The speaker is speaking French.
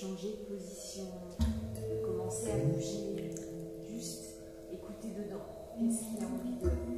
changer de position, commencer à bouger, juste écouter dedans. Qu'est-ce qu'il a envie de